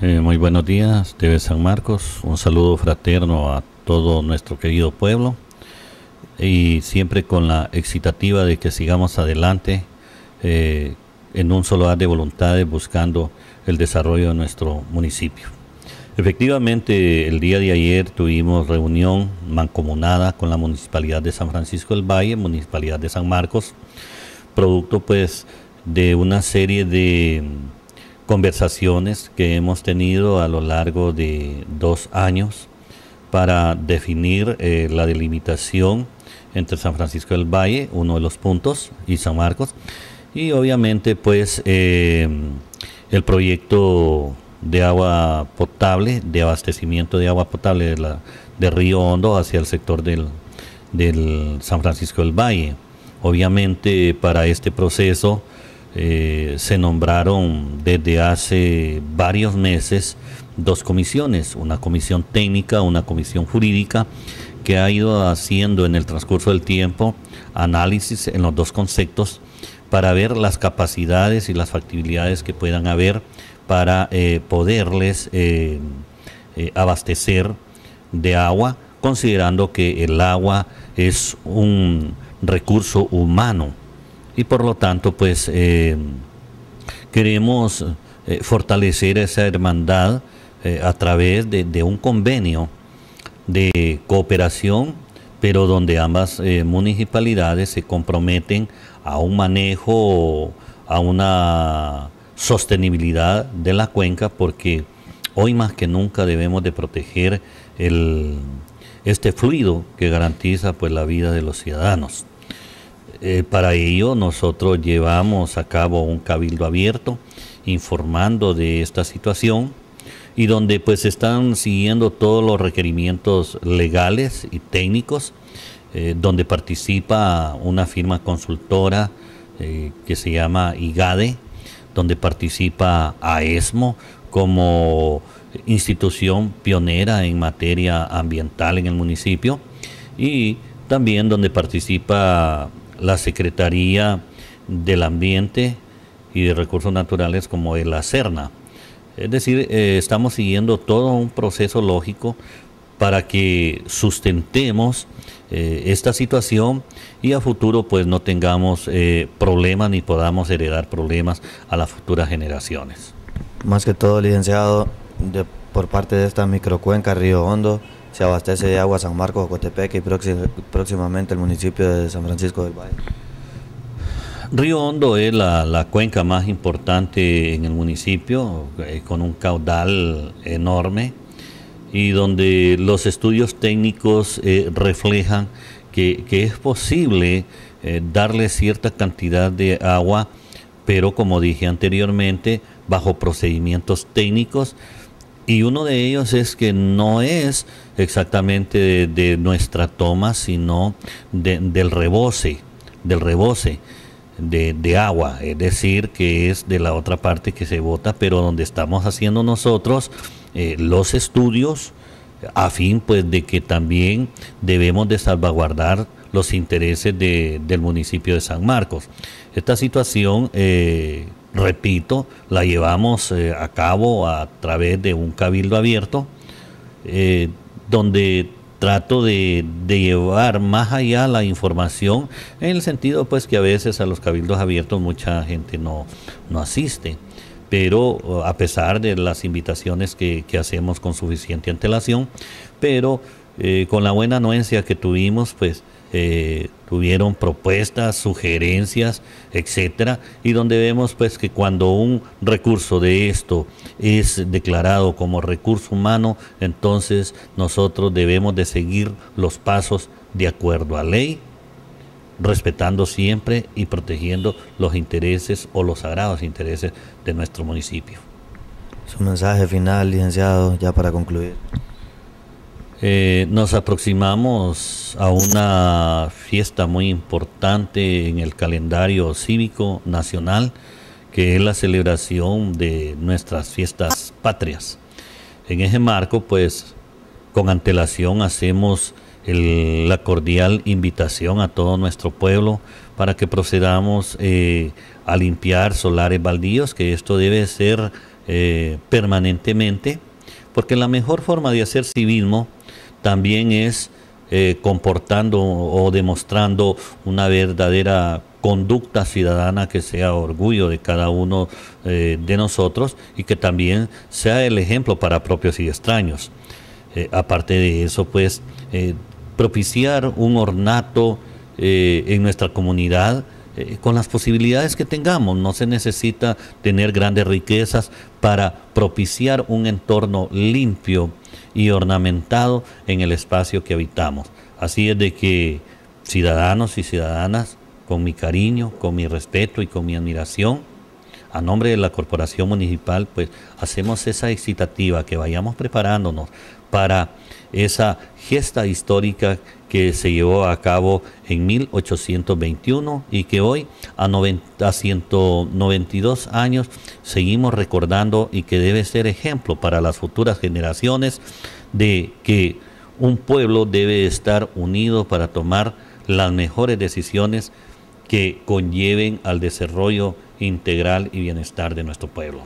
Eh, muy buenos días, TV San Marcos. Un saludo fraterno a todo nuestro querido pueblo y siempre con la excitativa de que sigamos adelante eh, en un solo de voluntades buscando el desarrollo de nuestro municipio. Efectivamente, el día de ayer tuvimos reunión mancomunada con la Municipalidad de San Francisco del Valle, Municipalidad de San Marcos, producto pues de una serie de conversaciones que hemos tenido a lo largo de dos años para definir eh, la delimitación entre San Francisco del Valle, uno de los puntos, y San Marcos, y obviamente pues eh, el proyecto de agua potable, de abastecimiento de agua potable de, la, de Río Hondo hacia el sector del, del San Francisco del Valle. Obviamente para este proceso eh, se nombraron desde hace varios meses dos comisiones, una comisión técnica, una comisión jurídica, que ha ido haciendo en el transcurso del tiempo análisis en los dos conceptos para ver las capacidades y las factibilidades que puedan haber para eh, poderles eh, abastecer de agua, considerando que el agua es un recurso humano y por lo tanto pues queremos fortalecer esa hermandad a través de, un convenio de cooperación, pero donde ambas municipalidades se comprometen a un manejo, a una sostenibilidad de la cuenca porque hoy más que nunca debemos de proteger el, este fluido que garantiza pues la vida de los ciudadanos. Eh, para ello nosotros llevamos a cabo un cabildo abierto informando de esta situación y donde pues están siguiendo todos los requerimientos legales y técnicos, eh, donde participa una firma consultora eh, que se llama IGADE, donde participa AESMO como institución pionera en materia ambiental en el municipio y también donde participa la Secretaría del Ambiente y de Recursos Naturales como el ACERNA. Es decir, eh, estamos siguiendo todo un proceso lógico para que sustentemos eh, esta situación y a futuro pues no tengamos eh, problemas ni podamos heredar problemas a las futuras generaciones. Más que todo, licenciado, por parte de esta microcuenca Río Hondo, se abastece de agua San Marcos, Cotepeque y próximamente el municipio de San Francisco del Valle. Río Hondo es la, cuenca más importante en el municipio, eh, con un caudal enorme y donde los estudios técnicos eh, reflejan que, es posible eh, darle cierta cantidad de agua, pero como dije anteriormente, bajo procedimientos técnicos. Y uno de ellos es que no es exactamente de, nuestra toma, sino del rebose, del rebose de, agua, es decir, que es de la otra parte que se bota, pero donde estamos haciendo nosotros eh, los estudios a fin pues de que también debemos de salvaguardar los intereses del municipio de San Marcos. Esta situación, eh, repito, la llevamos eh, a cabo a través de un cabildo abierto, donde trato de, llevar más allá la información en el sentido pues que a veces a los cabildos abiertos mucha gente no, no asiste. Pero a pesar de las invitaciones que, hacemos con suficiente antelación, pero eh, con la buena anuencia que tuvimos, pues eh, tuvieron propuestas, sugerencias, etcétera, y donde vemos pues que cuando un recurso de esto es declarado como recurso humano, entonces nosotros debemos de seguir los pasos de acuerdo a ley, respetando siempre y protegiendo los intereses o los sagrados intereses de nuestro municipio. Su mensaje final, licenciado, ya para concluir. Eh, nos aproximamos a una fiesta muy importante en el calendario cívico nacional, que es la celebración de nuestras fiestas patrias. En ese marco, pues, con antelación hacemos la cordial invitación a todo nuestro pueblo para que procedamos eh, a limpiar solares baldíos, que esto debe ser eh, permanentemente, porque la mejor forma de hacer civismo también es eh, comportando o demostrando una verdadera conducta ciudadana que sea orgullo de cada uno eh, de nosotros y que también sea el ejemplo para propios y extraños. aparte de eso, pues, propiciar un ornato en nuestra comunidad, eh, con las posibilidades que tengamos. No se necesita tener grandes riquezas para propiciar un entorno limpio y ornamentado en el espacio que habitamos. Así es de que ciudadanos y ciudadanas, con mi cariño, con mi respeto y con mi admiración, a nombre de la Corporación Municipal, pues hacemos esa excitativa, que vayamos preparándonos para esa gesta histórica que se llevó a cabo en 1821 y que hoy a, 90, 192 años seguimos recordando y que debe ser ejemplo para las futuras generaciones de que un pueblo debe estar unido para tomar las mejores decisiones que conlleven al desarrollo integral y bienestar de nuestro pueblo.